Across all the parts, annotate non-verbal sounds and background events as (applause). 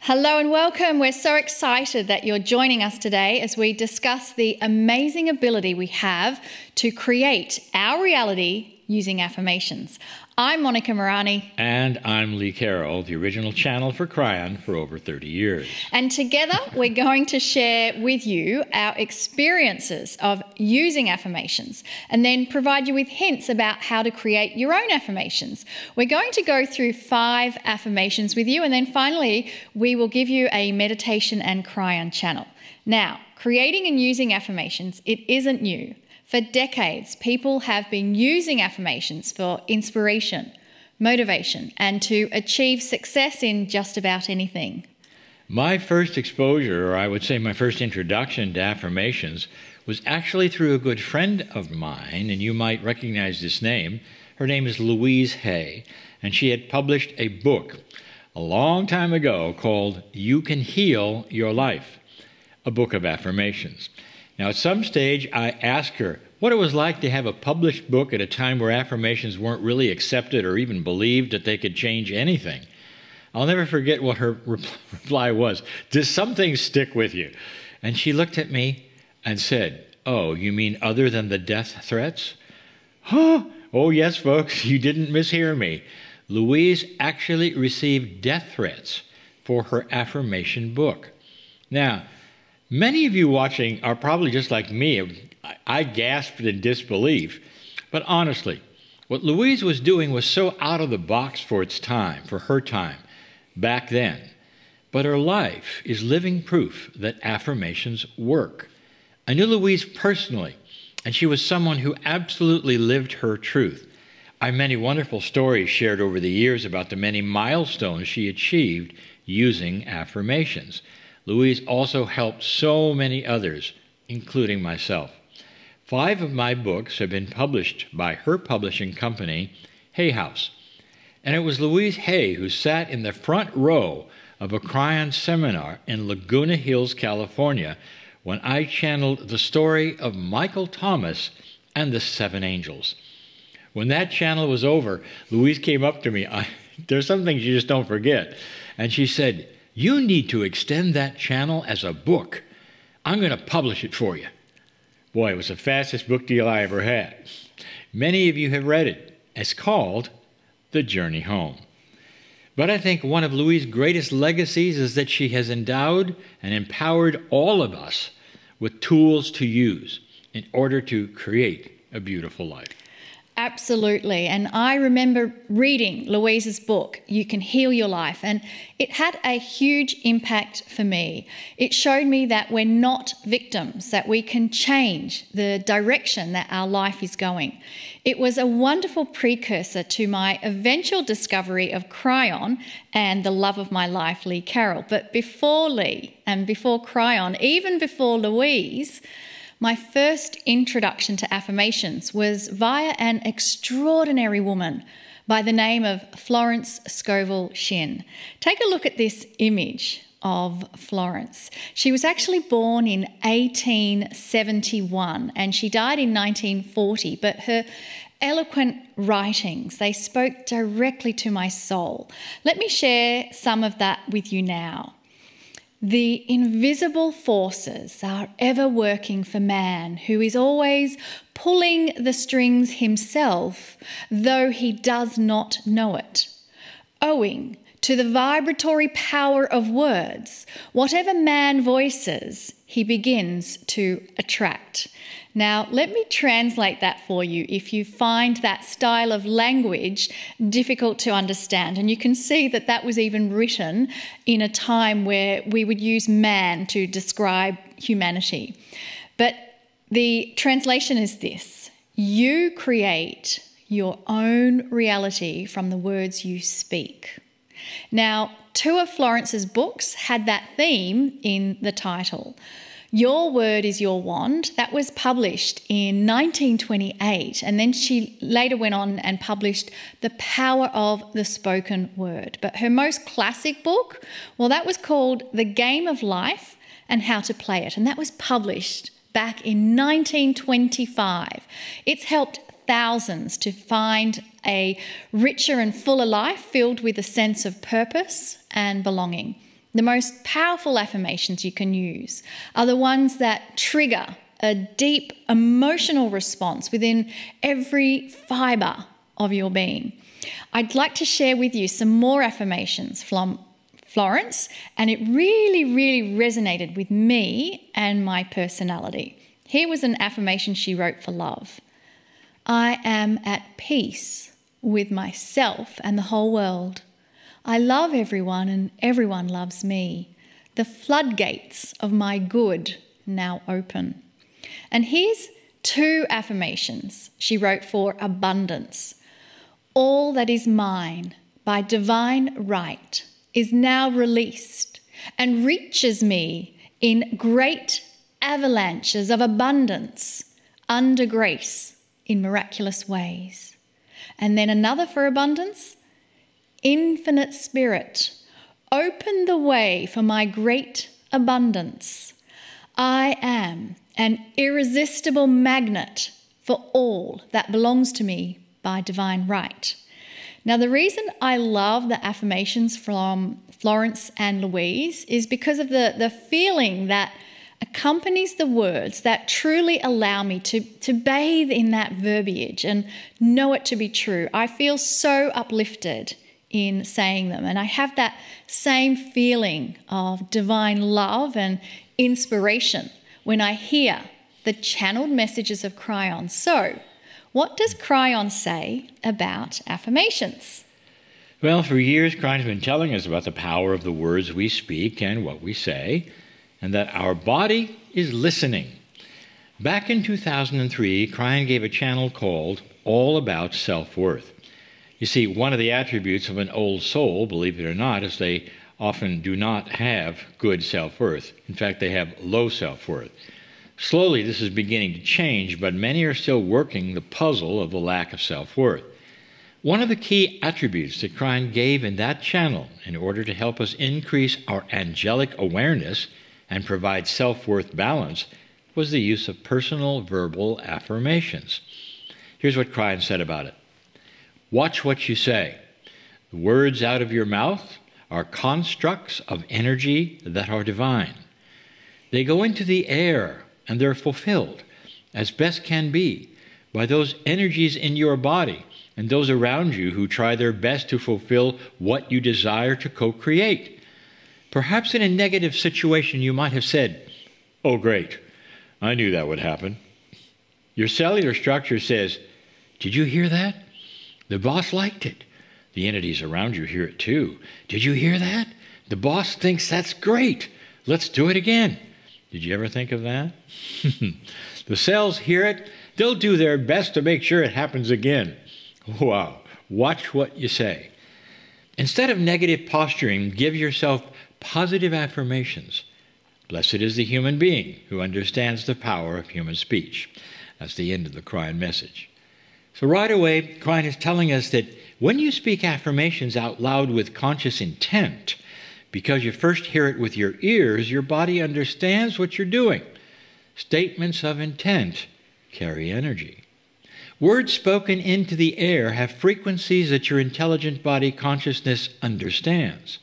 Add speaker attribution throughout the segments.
Speaker 1: Hello and welcome. We're so excited that you're joining us today as we discuss the amazing ability we have to create our reality using affirmations. I'm Monika Muranyi.
Speaker 2: And I'm Lee Carroll, the original channel for Kryon for over 30 years.
Speaker 1: And together we're going to share with you our experiences of using affirmations and then provide you with hints about how to create your own affirmations. We're going to go through five affirmations with you and then finally we will give you a meditation and Kryon channel. Now, creating and using affirmations, it isn't new. For decades, people have been using affirmations for inspiration, motivation, and to achieve success in just about anything.
Speaker 2: My first exposure, or I would say my first introduction to affirmations, was actually through a good friend of mine, and you might recognize this name. Her name is Louise Hay, and she had published a book a long time ago called You Can Heal Your Life, a book of affirmations. Now, at some stage, I asked her what it was like to have a published book at a time where affirmations weren't really accepted or even believed that they could change anything. I'll never forget what her (laughs) reply was Does something stick with you? And she looked at me and said, Oh, you mean other than the death threats? Huh? (gasps) Oh, yes, folks, (laughs) you didn't mishear me. Louise actually received death threats for her affirmation book. Now, Many of you watching are probably just like me. I gasped in disbelief. But honestly, what Louise was doing was so out of the box for its time, for her time, back then. But her life is living proof that affirmations work. I knew Louise personally, and she was someone who absolutely lived her truth. I have many wonderful stories shared over the years about the many milestones she achieved using affirmations. Louise also helped so many others, including myself. Five of my books have been published by her publishing company, Hay House. And it was Louise Hay who sat in the front row of a Kryon seminar in Laguna Hills, California, when I channeled the story of Michael Thomas and the Seven Angels. When that channel was over, Louise came up to me. I, (laughs) there's some things you just don't forget. And she said, you need to extend that channel as a book. I'm going to publish it for you. Boy, it was the fastest book deal I ever had. Many of you have read it. It's called The Journey Home. But I think one of Louise's greatest legacies is that she has endowed and empowered all of us with tools to use in order to create a beautiful life.
Speaker 1: Absolutely. And I remember reading Louise's book, You Can Heal Your Life, and it had a huge impact for me. It showed me that we're not victims, that we can change the direction that our life is going. It was a wonderful precursor to my eventual discovery of Kryon and the love of my life, Lee Carroll. But before Lee and before Kryon, even before Louise, my first introduction to affirmations was via an extraordinary woman by the name of Florence Scovel Shinn. Take a look at this image of Florence. She was actually born in 1871 and she died in 1940, but her eloquent writings, they spoke directly to my soul. Let me share some of that with you now. The invisible forces are ever working for man, who is always pulling the strings himself, though he does not know it. Owing to the vibratory power of words, whatever man voices, he begins to attract. Now, let me translate that for you if you find that style of language difficult to understand. And you can see that that was even written in a time where we would use man to describe humanity. But the translation is this You create your own reality from the words you speak. Now, two of Florence's books had that theme in the title. Your Word is Your Wand, that was published in 1928. And then she later went on and published The Power of the Spoken Word. But her most classic book, well, that was called The Game of Life and How to Play It. And that was published back in 1925. It's helped thousands to find a richer and fuller life filled with a sense of purpose and belonging. The most powerful affirmations you can use are the ones that trigger a deep emotional response within every fiber of your being. I'd like to share with you some more affirmations from Florence, and it really, really resonated with me and my personality. Here was an affirmation she wrote for love I am at peace with myself and the whole world. I love everyone, and everyone loves me. The floodgates of my good now open. And here's two affirmations she wrote for abundance. All that is mine by divine right is now released and reaches me in great avalanches of abundance under grace in miraculous ways. And then another for abundance Infinite Spirit, open the way for my great abundance. I am an irresistible magnet for all that belongs to me by divine right. Now, the reason I love the affirmations from Florence and Louise is because of the, the feeling that accompanies the words that truly allow me to, to bathe in that verbiage and know it to be true. I feel so uplifted in saying them, and I have that same feeling of divine love and inspiration when I hear the channeled messages of Kryon. So, what does Kryon say about affirmations?
Speaker 2: Well, for years, Kryon has been telling us about the power of the words we speak and what we say, and that our body is listening. Back in 2003, Kryon gave a channel called All About Self Worth. You see, one of the attributes of an old soul, believe it or not, is they often do not have good self worth. In fact, they have low self worth. Slowly, this is beginning to change, but many are still working the puzzle of the lack of self worth. One of the key attributes that Kryon gave in that channel in order to help us increase our angelic awareness and provide self worth balance was the use of personal verbal affirmations. Here's what Kryon said about it Watch what you say. The words out of your mouth are constructs of energy that are divine. They go into the air and they're fulfilled as best can be by those energies in your body and those around you who try their best to fulfill what you desire to co create. Perhaps in a negative situation, you might have said, Oh, great, I knew that would happen. Your cellular structure says, Did you hear that? The boss liked it. The entities around you hear it too. Did you hear that? The boss thinks that's great. Let's do it again. Did you ever think of that? (laughs) the cells hear it. They'll do their best to make sure it happens again. Wow. Watch what you say. Instead of negative posturing, give yourself positive affirmations. Blessed is the human being who understands the power of human speech. That's the end of the Kryon message. So, right away, Kryon is telling us that when you speak affirmations out loud with conscious intent, because you first hear it with your ears, your body understands what you're doing. Statements of intent carry energy. Words spoken into the air have frequencies that your intelligent body consciousness understands.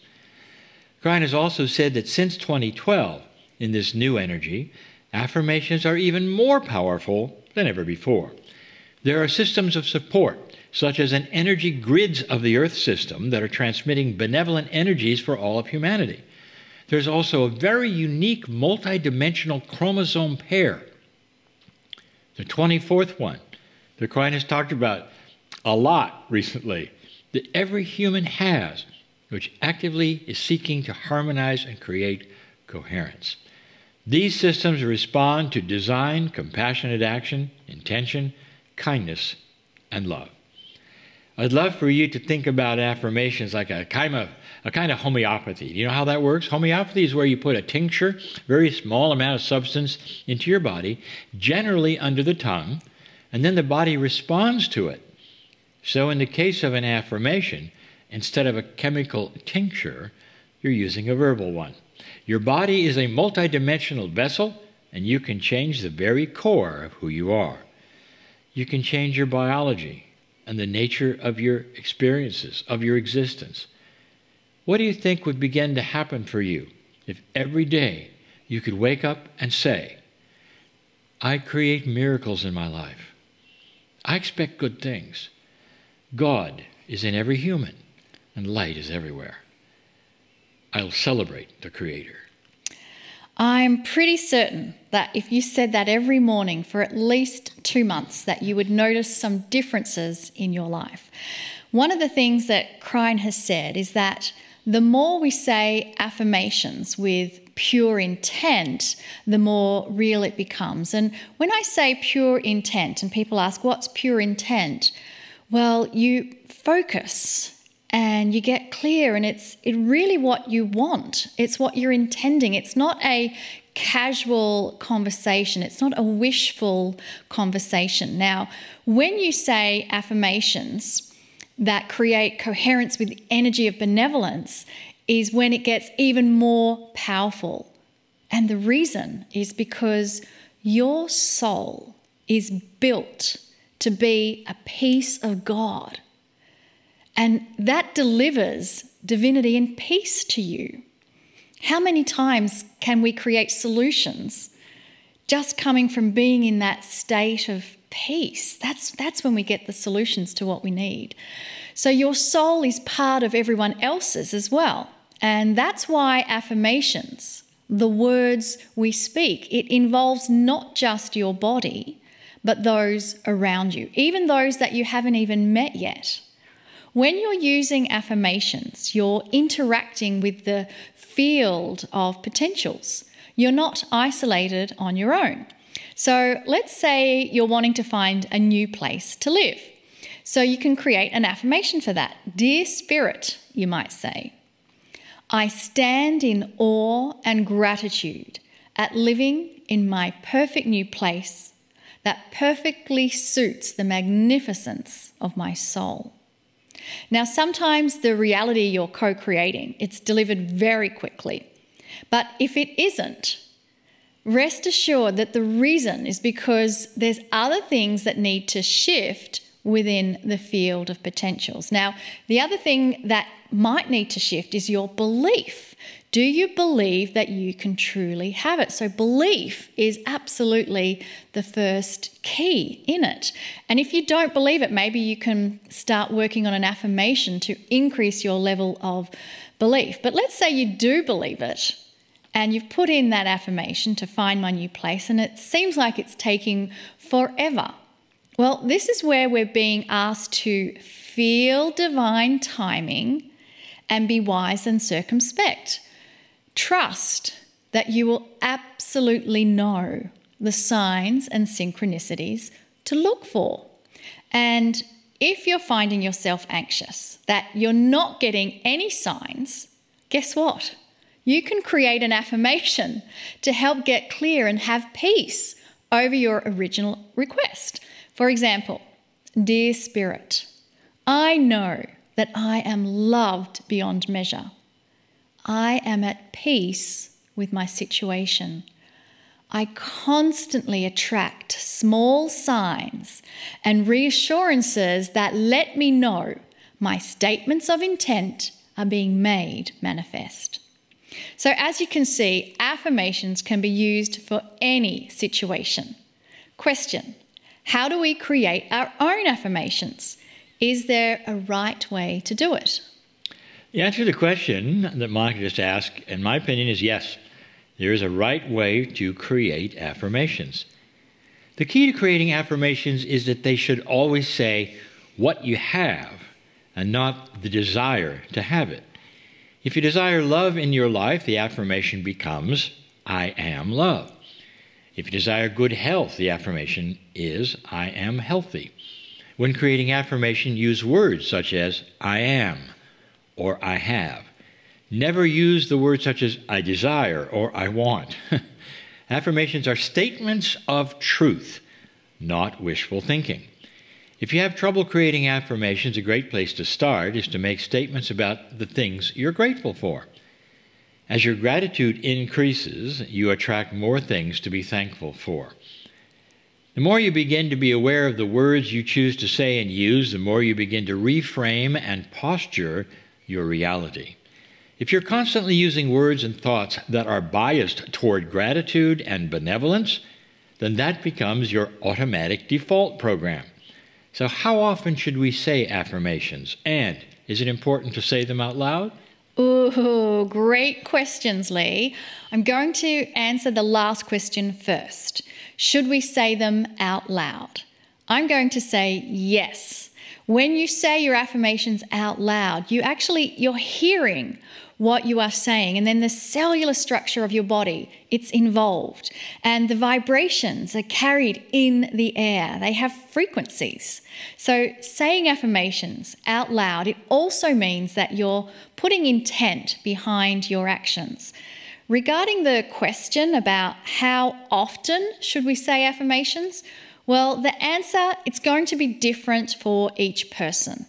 Speaker 2: Kryon has also said that since 2012, in this new energy, affirmations are even more powerful than ever before. There are systems of support such as an energy grids of the Earth system that are transmitting benevolent energies for all of humanity. There's also a very unique multidimensional chromosome pair. The 24th one, that Kryon has talked about a lot recently, that every human has, which actively is seeking to harmonize and create coherence. These systems respond to design, compassionate action, intention, kindness, and love. I'd love for you to think about affirmations like a kind of a kind of homeopathy. Do you know how that works? Homeopathy is where you put a tincture, very small amount of substance into your body, generally under the tongue, and then the body responds to it. So in the case of an affirmation, instead of a chemical tincture, you're using a verbal one. Your body is a multidimensional vessel, and you can change the very core of who you are. You can change your biology, and the nature of your experiences, of your existence. What do you think would begin to happen for you if every day you could wake up and say, I create miracles in my life. I expect good things. God is in every human, and light is everywhere. I'll celebrate the Creator.
Speaker 1: I'm pretty certain that if you said that every morning for at least two months, that you would notice some differences in your life. One of the things that Kryon has said is that the more we say affirmations with pure intent, the more real it becomes. And when I say pure intent, and people ask, what's pure intent? Well, you focus and you get clear, and it's it really what you want. It's what you're intending. It's not a casual conversation, it's not a wishful conversation. Now, when you say affirmations, that create coherence with the energy of benevolence, is when it gets even more powerful. And the reason is because your soul is built to be a piece of God. And that delivers divinity and peace to you. How many times can we create solutions just coming from being in that state of peace? That's, that's when we get the solutions to what we need. So your soul is part of everyone else's as well. And that's why affirmations, the words we speak, it involves not just your body, but those around you, even those that you haven't even met yet. When you're using affirmations, you're interacting with the field of potentials. You're not isolated on your own. So let's say you're wanting to find a new place to live. So you can create an affirmation for that. Dear Spirit, you might say, I stand in awe and gratitude at living in my perfect new place that perfectly suits the magnificence of my soul. Now, sometimes the reality you're co creating, it's delivered very quickly. But if it isn't, rest assured that the reason is because there's other things that need to shift within the field of potentials. Now, the other thing that might need to shift is your belief. Do you believe that you can truly have it? So, belief is absolutely the first key in it. And if you don't believe it, maybe you can start working on an affirmation to increase your level of belief. But let's say you do believe it and you've put in that affirmation to find my new place, and it seems like it's taking forever. Well, this is where we're being asked to feel divine timing and be wise and circumspect. Trust that you will absolutely know the signs and synchronicities to look for. And if you're finding yourself anxious, that you're not getting any signs, guess what? You can create an affirmation to help get clear and have peace over your original request. For example, Dear Spirit, I know that I am loved beyond measure. I am at peace with my situation. I constantly attract small signs and reassurances that let me know my statements of intent are being made manifest. So, as you can see, affirmations can be used for any situation. Question How do we create our own affirmations? Is there a right way to do it?
Speaker 2: The answer to the question that Monika just asked, in my opinion, is yes. There is a right way to create affirmations. The key to creating affirmations is that they should always say what you have and not the desire to have it. If you desire love in your life, the affirmation becomes, I am love. If you desire good health, the affirmation is, I am healthy. When creating affirmation, use words such as I am or I have. Never use the words such as I desire or I want. (laughs) Affirmations are statements of truth, not wishful thinking. If you have trouble creating affirmations, a great place to start is to make statements about the things you're grateful for. As your gratitude increases, you attract more things to be thankful for. The more you begin to be aware of the words you choose to say and use, the more you begin to reframe and posture your reality. If you're constantly using words and thoughts that are biased toward gratitude and benevolence, then that becomes your automatic default program. So, how often should we say affirmations? And is it important to say them out loud?
Speaker 1: Ooh, great questions, Lee. I'm going to answer the last question first. Should we say them out loud? I'm going to say yes. When you say your affirmations out loud, you actually you're hearing what you are saying and then the cellular structure of your body it's involved. And the vibrations are carried in the air. They have frequencies. So saying affirmations out loud it also means that you're putting intent behind your actions. Regarding the question about how often should we say affirmations well the answer it's going to be different for each person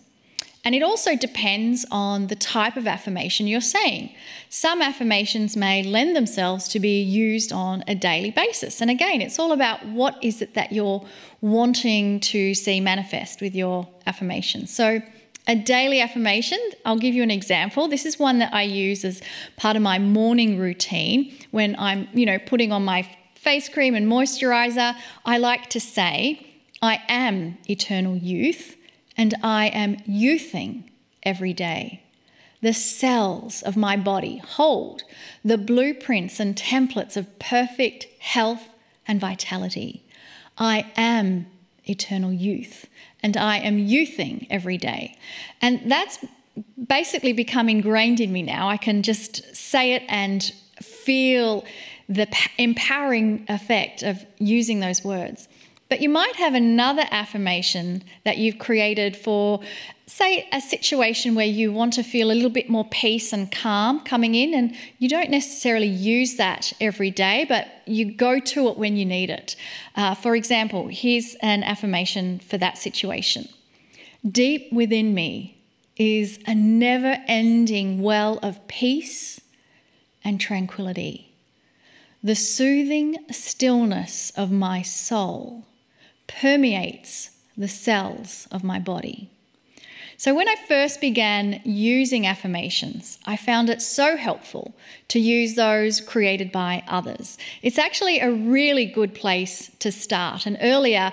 Speaker 1: and it also depends on the type of affirmation you're saying. Some affirmations may lend themselves to be used on a daily basis. And again, it's all about what is it that you're wanting to see manifest with your affirmation. So, a daily affirmation, I'll give you an example. This is one that I use as part of my morning routine when I'm, you know, putting on my face cream and moisturizer. I like to say, I am eternal youth and I am youthing every day. The cells of my body hold the blueprints and templates of perfect health and vitality. I am eternal youth, and I am youthing every day. And that's basically become ingrained in me now. I can just say it and feel the empowering effect of using those words. But you might have another affirmation that you've created for, say, a situation where you want to feel a little bit more peace and calm coming in, and you don't necessarily use that every day, but you go to it when you need it. Uh, for example, here's an affirmation for that situation Deep within me is a never ending well of peace and tranquility. The soothing stillness of my soul permeates the cells of my body. So, when I first began using affirmations, I found it so helpful to use those created by others. It's actually a really good place to start. And earlier,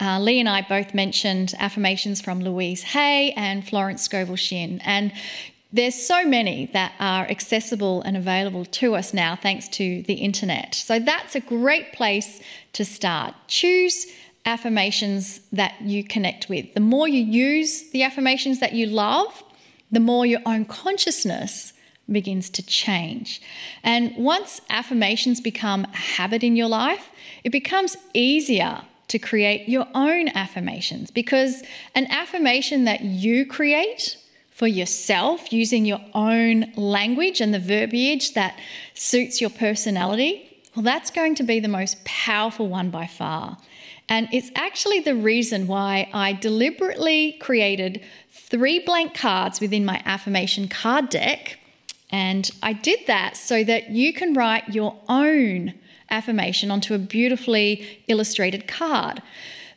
Speaker 1: uh, Lee and I both mentioned affirmations from Louise Hay and Florence Scovel Shinn. And there's so many that are accessible and available to us now thanks to the internet. So, that's a great place to start. Choose affirmations that you connect with. The more you use the affirmations that you love, the more your own consciousness begins to change. And once affirmations become a habit in your life, it becomes easier to create your own affirmations because an affirmation that you create for yourself using your own language and the verbiage that suits your personality, well, that's going to be the most powerful one by far. And it's actually the reason why I deliberately created three blank cards within my affirmation card deck. And I did that so that you can write your own affirmation onto a beautifully illustrated card.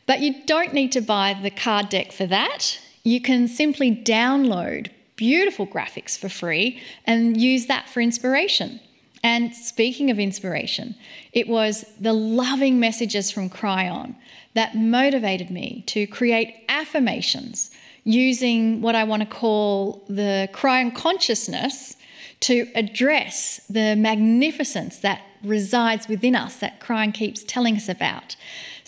Speaker 1: But you don't need to buy the card deck for that. You can simply download beautiful graphics for free and use that for inspiration. And speaking of inspiration, it was the loving messages from Kryon that motivated me to create affirmations using what I want to call the Kryon consciousness to address the magnificence that resides within us that Kryon keeps telling us about.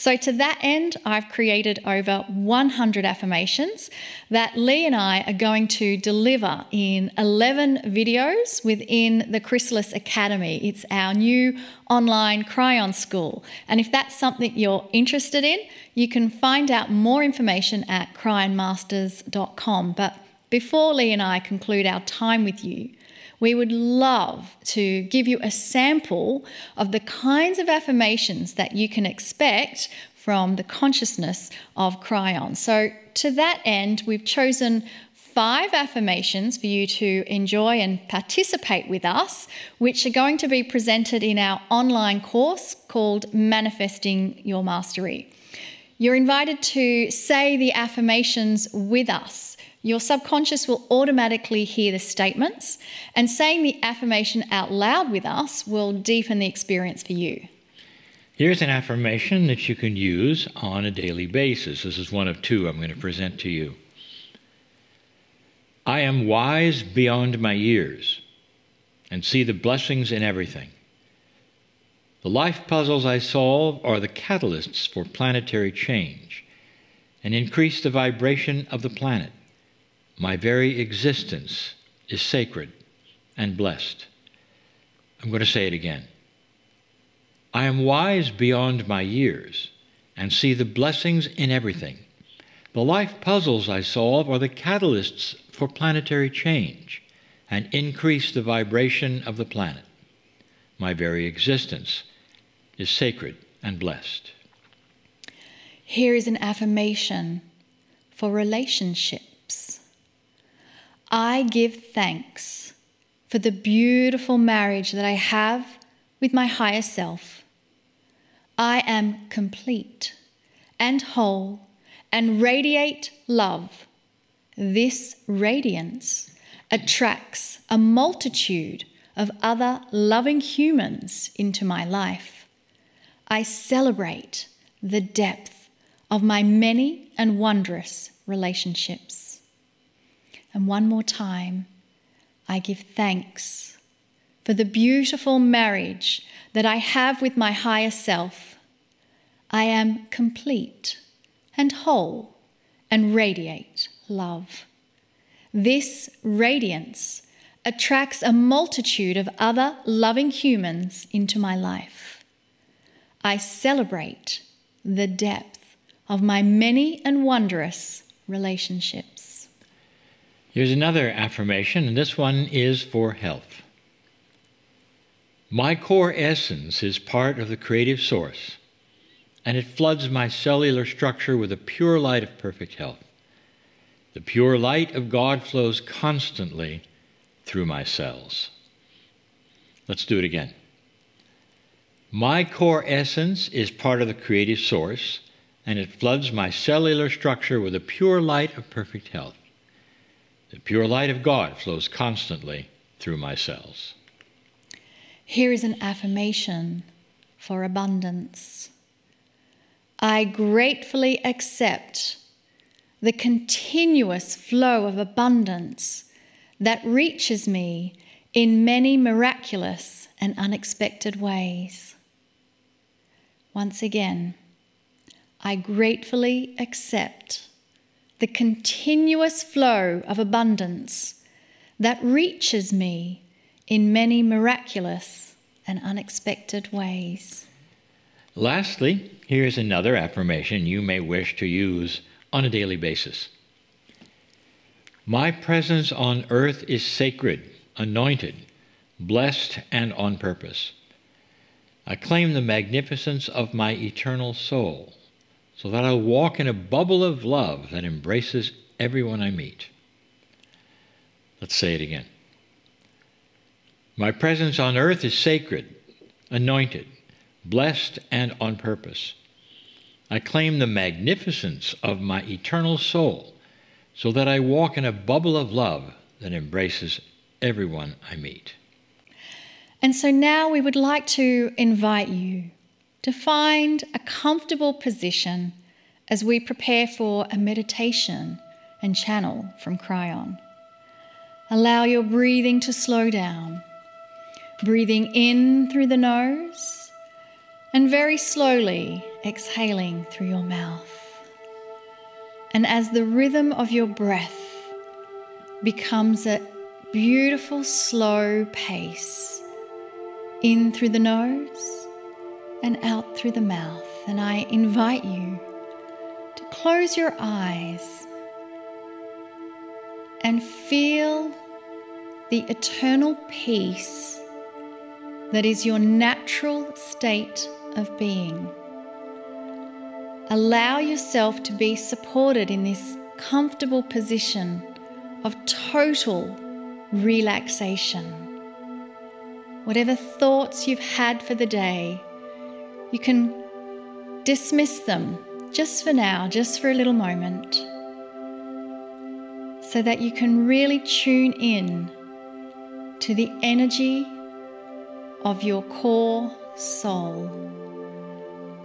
Speaker 1: So, to that end, I've created over 100 affirmations that Lee and I are going to deliver in 11 videos within the Chrysalis Academy. It's our new online Kryon school. And if that's something you're interested in, you can find out more information at kryonmasters.com. But before Lee and I conclude our time with you, we would love to give you a sample of the kinds of affirmations that you can expect from the consciousness of Kryon. So, to that end, we've chosen five affirmations for you to enjoy and participate with us, which are going to be presented in our online course called Manifesting Your Mastery. You're invited to say the affirmations with us Your subconscious will automatically hear the statements, and saying the affirmation out loud with us will deepen the experience for you.
Speaker 2: Here's an affirmation that you can use on a daily basis. This is one of two I'm going to present to you. I am wise beyond my years and see the blessings in everything. The life puzzles I solve are the catalysts for planetary change and increase the vibration of the planet. My very existence is sacred and blessed. I'm going to say it again. I am wise beyond my years and see the blessings in everything. The life puzzles I solve are the catalysts for planetary change and increase the vibration of the planet. My very existence is sacred and blessed.
Speaker 1: Here is an affirmation for relationships. I give thanks for the beautiful marriage that I have with my higher self. I am complete and whole and radiate love. This radiance attracts a multitude of other loving humans into my life. I celebrate the depth of my many and wondrous relationships. And one more time, I give thanks for the beautiful marriage that I have with my higher self. I am complete and whole and radiate love. This radiance attracts a multitude of other loving humans into my life. I celebrate the depth of my many and wondrous relationships.
Speaker 2: Here's another affirmation, and this one is for health. My core essence is part of the creative source, and it floods my cellular structure with a pure light of perfect health. The pure light of God flows constantly through my cells. Let's do it again. My core essence is part of the creative source, and it floods my cellular structure with a pure light of perfect health. The pure light of God flows constantly through my cells.
Speaker 1: Here is an affirmation for abundance. I gratefully accept the continuous flow of abundance that reaches me in many miraculous and unexpected ways. Once again, I gratefully accept the continuous flow of abundance that reaches me in many miraculous and unexpected ways.
Speaker 2: Lastly, here is another affirmation you may wish to use on a daily basis. My presence on earth is sacred, anointed, blessed, and on purpose. I claim the magnificence of my eternal soul so that I'll walk in a bubble of love that embraces everyone I meet. Let's say it again. My presence on earth is sacred, anointed, blessed, and on purpose. I claim the magnificence of my eternal soul so that I walk in a bubble of love that embraces everyone I meet.
Speaker 1: And so now we would like to invite you to find a comfortable position as we prepare for a meditation and channel from Kryon. Allow your breathing to slow down, breathing in through the nose and very slowly exhaling through your mouth. And as the rhythm of your breath becomes a beautiful, slow pace in through the nose and out through the mouth, and I invite you to close your eyes and feel the eternal peace that is your natural state of being. Allow yourself to be supported in this comfortable position of total relaxation. Whatever thoughts you've had for the day, you can dismiss them just for now, just for a little moment. so that you can really tune in to the energy of your core soul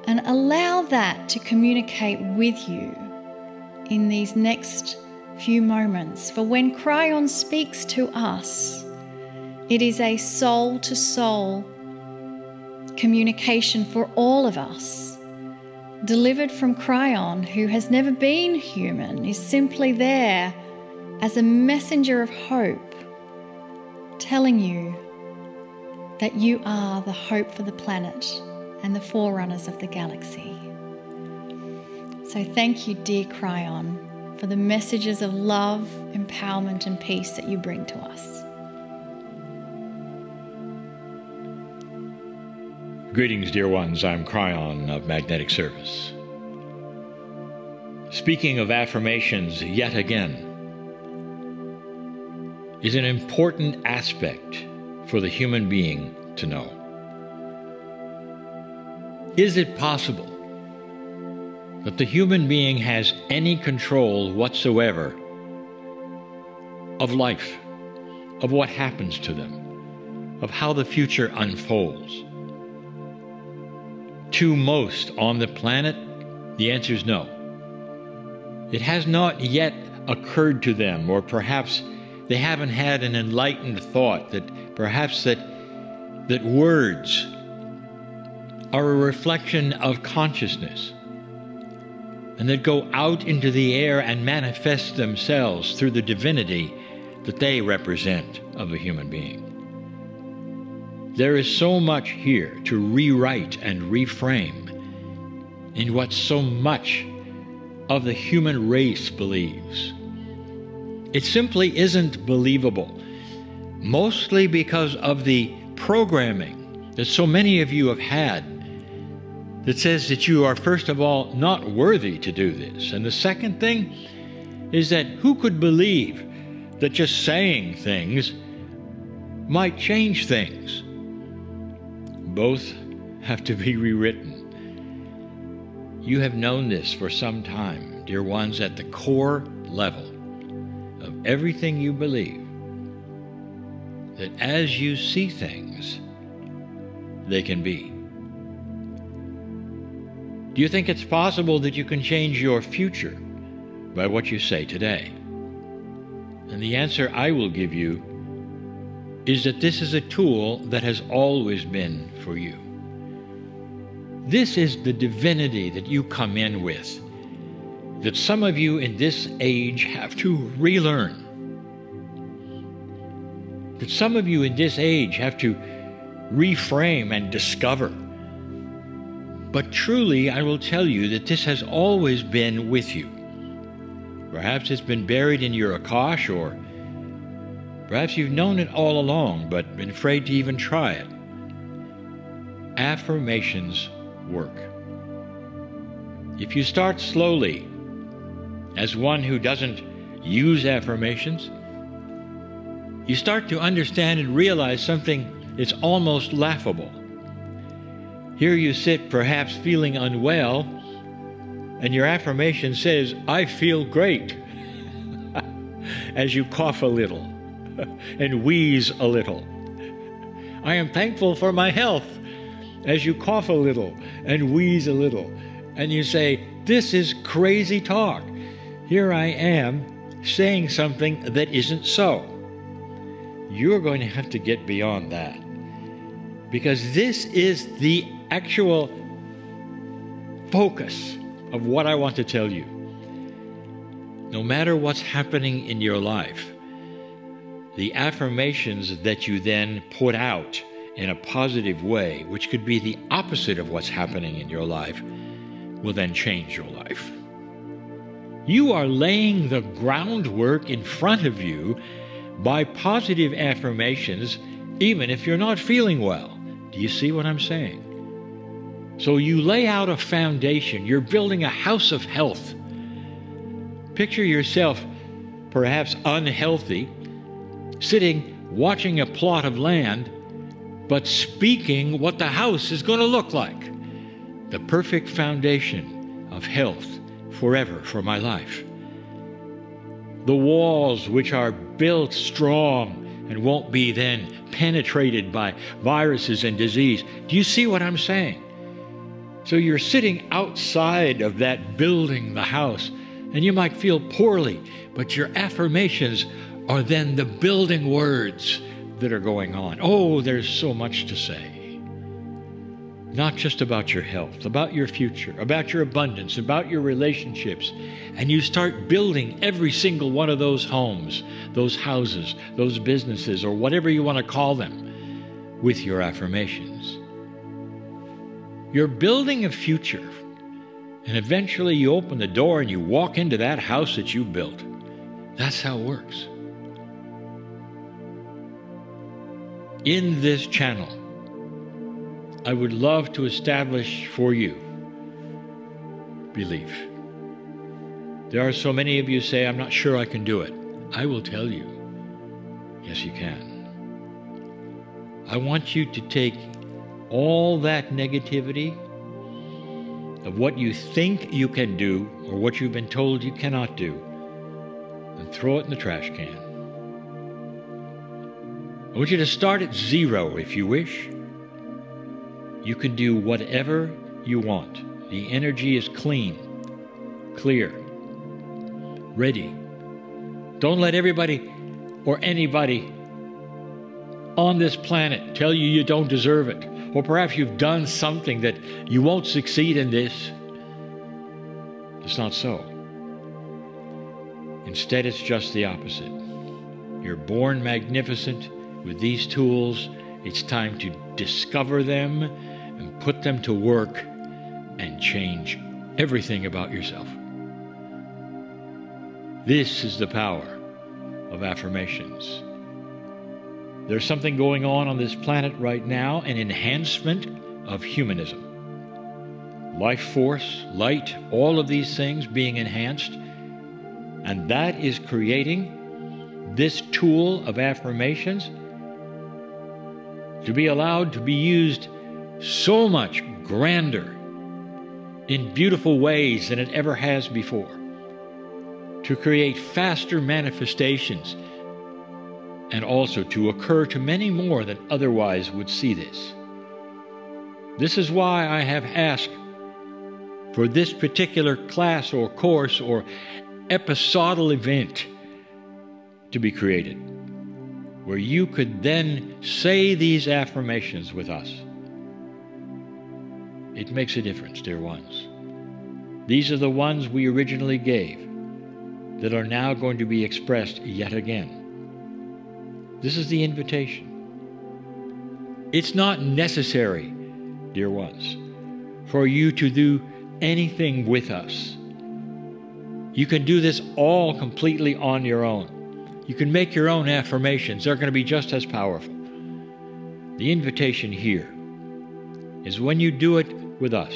Speaker 1: and allow that to communicate with you in these next few moments. For when Kryon speaks to us, it is a soul to soul communication for all of us. Delivered from Kryon, who has never been human, is simply there as a messenger of hope, telling you that you are the hope for the planet and the forerunners of the galaxy. So, thank you, dear Kryon, for the messages of love, empowerment, and peace that you bring to us.
Speaker 2: Greetings, dear ones. I'm Kryon of Magnetic Service. Speaking of affirmations yet again is an important aspect for the human being to know. Is it possible that the human being has any control whatsoever of life, of what happens to them, of how the future unfolds? To most on the planet, the answer is no. It has not yet occurred to them, or perhaps they haven't had an enlightened thought that perhaps that that words are a reflection of consciousness and that go out into the air and manifest themselves through the divinity that they represent of a human being. There is so much here to rewrite and reframe in what so much of the human race believes. It simply isn't believable, mostly because of the programming that so many of you have had that says that you are, first of all, not worthy to do this. And the second thing is that who could believe that just saying things might change things? Both have to be rewritten. You have known this for some time, dear ones, at the core level of everything you believe, that as you see things, they can be. Do you think it's possible that you can change your future by what you say today? And the answer I will give you is that this is a tool that has always been for you. This is the divinity that you come in with, that some of you in this age have to relearn. That some of you in this age have to reframe and discover. But truly, I will tell you that this has always been with you. Perhaps it's been buried in your Akash, or perhaps you've known it all along but been afraid to even try it. Affirmations work. If you start slowly, as one who doesn't use affirmations, you start to understand and realize something that's almost laughable. Here you sit, perhaps feeling unwell, and your affirmation says, I feel great, (laughs) as you cough a little (laughs) and wheeze a little. I am thankful for my health, as you cough a little and wheeze a little. And you say, This is crazy talk. Here I am saying something that isn't so. You're going to have to get beyond that. Because this is the actual focus of what I want to tell you. No matter what's happening in your life, the affirmations that you then put out in a positive way, which could be the opposite of what's happening in your life, will then change your life. You are laying the groundwork in front of you by positive affirmations, even if you're not feeling well. Do you see what I'm saying? So you lay out a foundation, you're building a house of health. Picture yourself perhaps unhealthy, sitting watching a plot of land, but speaking what the house is going to look like. The perfect foundation of health forever for my life. the walls which are built strong and won't be then penetrated by viruses and disease. Do you see what I'm saying? So you're sitting outside of that building, the house, and you might feel poorly, but your affirmations are then the building words that are going on. Oh, there's so much to say not just about your health, about your future, about your abundance, about your relationships. And you start building every single one of those homes, those houses, those businesses, or whatever you want to call them, with your affirmations. You're building a future. And eventually you open the door and you walk into that house that you built. That's how it works. In this channel, I would love to establish for you belief. There are so many of you say, I'm not sure I can do it. I will tell you, yes, you can. I want you to take all that negativity of what you think you can do or what you've been told you cannot do and throw it in the trash can. I want you to start at zero if you wish you can do whatever you want. The energy is clean, clear, ready. Don't let everybody or anybody on this planet tell you you don't deserve it. Or perhaps you've done something that you won't succeed in this. It's not so. Instead, it's just the opposite. You're born magnificent with these tools. It's time to discover them and put them to work and change everything about yourself. This is the power of affirmations. There's something going on on this planet right now, an enhancement of humanism. Life force, light, all of these things being enhanced. And that is creating this tool of affirmations to be allowed to be used so much grander in beautiful ways than it ever has before, to create faster manifestations, and also to occur to many more than otherwise would see this. This is why I have asked for this particular class or course or episodal event to be created, where you could then say these affirmations with us. It makes a difference, dear ones. These are the ones we originally gave that are now going to be expressed yet again. This is the invitation. It's not necessary, dear ones, for you to do anything with us. You can do this all completely on your own. You can make your own affirmations, they're going to be just as powerful. The invitation here is when you do it with us.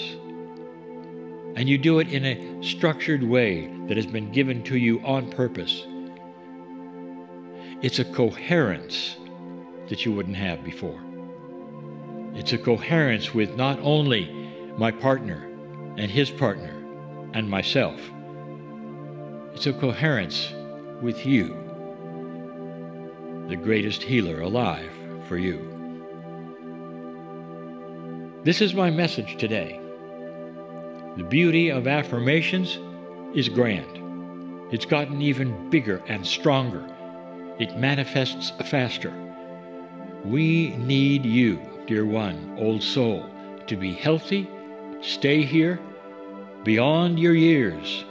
Speaker 2: And you do it in a structured way that has been given to you on purpose. It's a coherence that you wouldn't have before. It's a coherence with not only my partner and his partner and myself, it's a coherence with you, the greatest healer alive for you. This is my message today. The beauty of affirmations is grand. It's gotten even bigger and stronger. It manifests faster. We need you, dear one, old soul, to be healthy, stay here, beyond your years,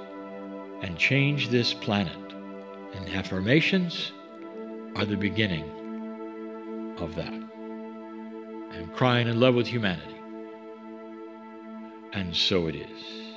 Speaker 2: and change this planet. And affirmations are the beginning of that. I'm Kryon in love with humanity. And so it is.